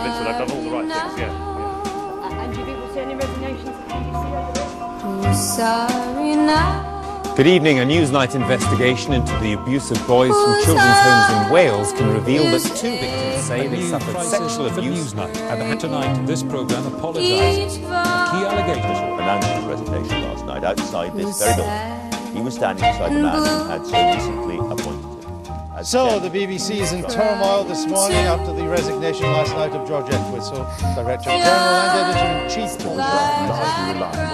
convinced that I've done all the right things, yeah. Good evening. A Newsnight investigation into the abuse of boys from children's homes in Wales can reveal that two victims say they suffered sexual abuse. Newsnight. And tonight, this programme apologised for key allegations. Announced his resignation last night outside this very building. He was standing beside the man who had so recently apologised. So the BBC is in turmoil this morning after the resignation last night of George Entwistle, Director General and Editor-in-Chief of largely reliant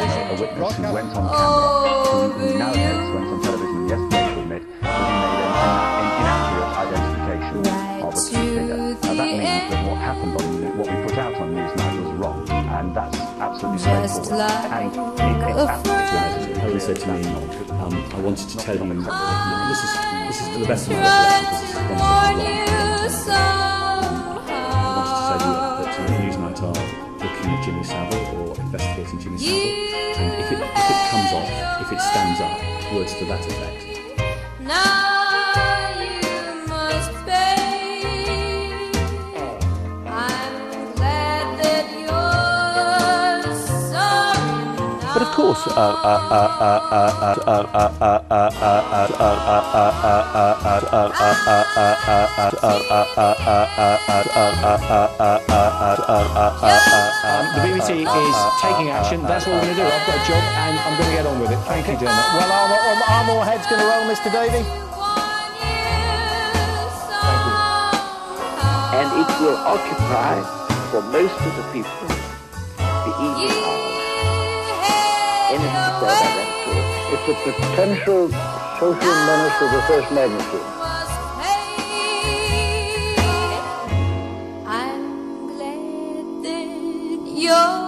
on a witness who went on camera, who nowadays went on television yesterday to admit that he made an, an inaccurate identification of a key figure. Now that means that what happened on what we put out on Newsnight was wrong, and that's absolutely Just straightforward. like and it, it's absolutely Helen said to me, um, I wanted to tell you, this is, this is the best of my recollection, because this is one warn second you long. I wanted to say somehow. that uh, Newsnight are looking at Jimmy Savile or investigating Jimmy Savile, and if it, if it comes off, if it stands up, words to that effect. Uh, uh, uh, The BBC is taking action. That's what we're going to do. I've got a job and I'm going to get on with it. Thank you, Dermot. Well, are, are, are more heads going to roll, Mr. Davie? Warn you and it will occupy for most of the people the evening hours. It's a potential social menace of the first magnitude. I'm glad that you're